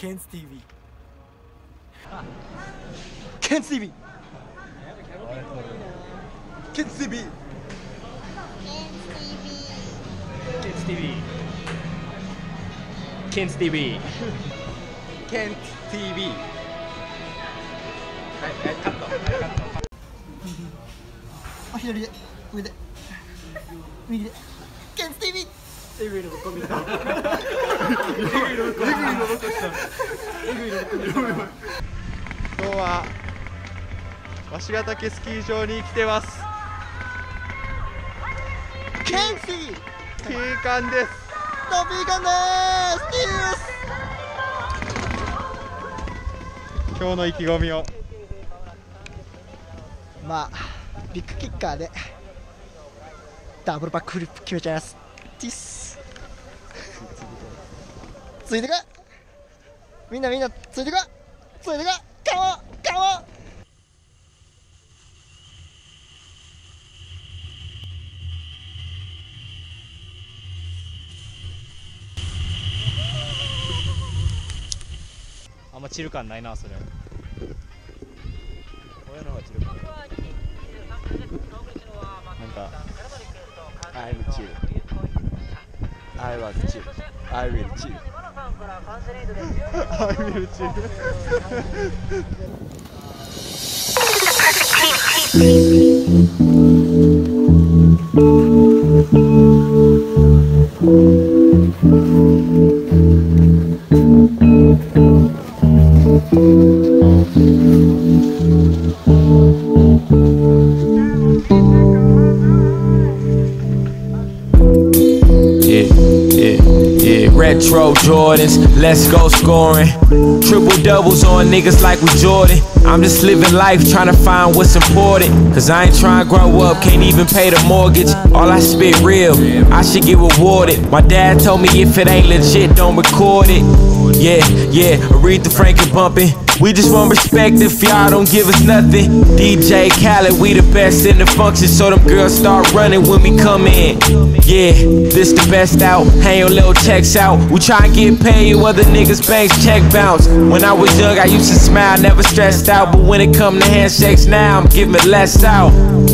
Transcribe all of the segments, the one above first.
ケンツ TV ケンツ TV ケンツ TV ケンツ TV ケンツ TV ケンツ TV はいはいカットカットあ左で上で右でケンツ TV エグいのぶっ込んできたエグいのぶっ込んできたエグいのぶっ込んできた今日は鷲ヶ岳スキー場に来てます。ケンツ TV 景観です。トピーカンで。す今日の意気込みを。まあビッグキッカーでダブルバックフリップ決めちゃいます。ティスついてかみんなみんなついてかついてかカモンカモンあんまチル感ないなそれ。俺の方がチルかな。んか I'm chill I was chill I will chill I will Retro Jordans, let's go scoring. Triple doubles on niggas like we Jordan. I'm just living life trying to find what's important. Cause I ain't trying to grow up, can't even pay the mortgage. All I spit real, I should get rewarded. My dad told me if it ain't legit, don't record it. Yeah, yeah, Aretha Franklin bumping. We just want respect if y'all don't give us nothing. DJ Khaled, we the best in the function, so them girls start running when we come in. Yeah, this the best out. Hang your little checks out. We try and get paid, other niggas banks check bounce. When I was young, I used to smile, never stressed out. But when it come to handshakes now, I'm giving less out.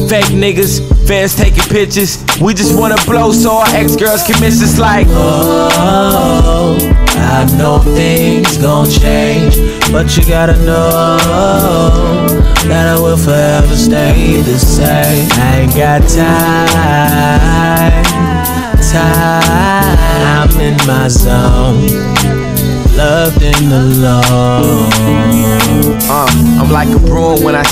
Fake niggas, fans taking pictures. We just wanna blow so our ex girls can miss us like. Oh, I know things gon' change, but you gotta know that I will forever stay the same. I ain't got time,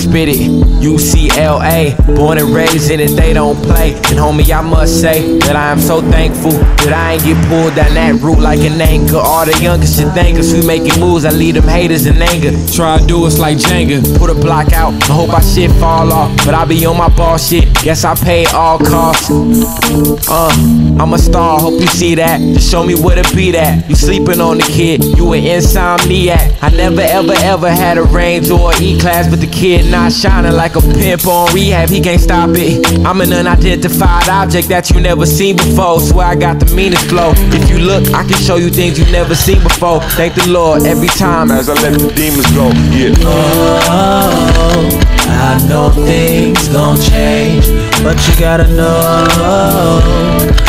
spit it. UCLA, born and raised in it, they don't play. And homie, I must say that I am so thankful that I ain't get pulled down that route like an anchor. All the youngest thank us. We making moves, I lead them haters in anger. Try to do us like Jenga. Put a block out, I hope I shit fall off. But I be on my ball shit, guess I pay all costs. Uh, I'm a star, hope you see that. Just show me where to be at. You sleeping on the kid, you an insomniac. I never ever ever had a range or E class, but the kid not shining like a pimp on rehab. He can't stop it. I'm an unidentified object that you never seen before. Swear I got the meanest flow. If you look, I can show you things you never seen before. Thank the Lord every time as I let the demons go. Yeah. Oh, I know things gon' change, but you gotta know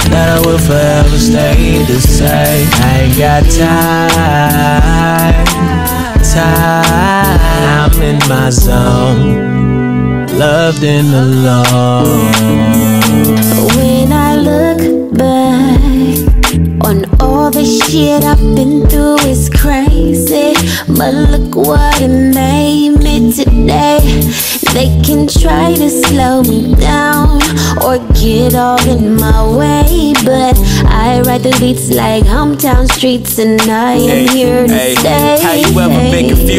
that I will forever stay the same. I ain't got time, time. I'm in my zone, loved and alone. When I look back on all the shit I've been through, it's crazy. But look what it made me today. They can try to slow me down or get all in my way, but I ride the beats like hometown streets, and I am here to Hey, stay.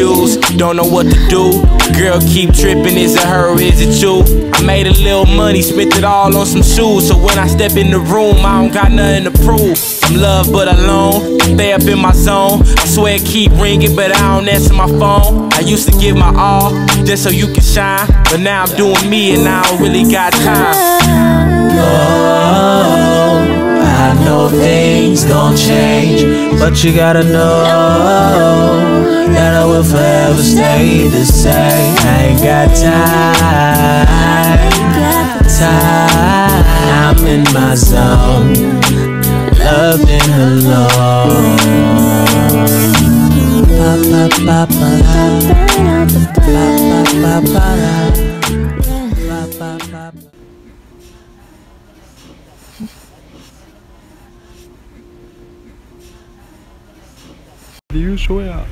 Confused? Don't know what to do. Girl keep tripping, is it her or is it you? I made a little money, spent it all on some shoes. So when I step in the room, I don't got nothing to prove. I'm loved but alone, stay up in my zone. I swear keep ringing, but I don't answer my phone. I used to give my all just so you can shine, but now I'm doing me and I don't really got time. Oh, things gon' change, but you gotta know that I will forever stay the same. I ain't got time, time. I'm in my zone, loved and alone. 優勝や。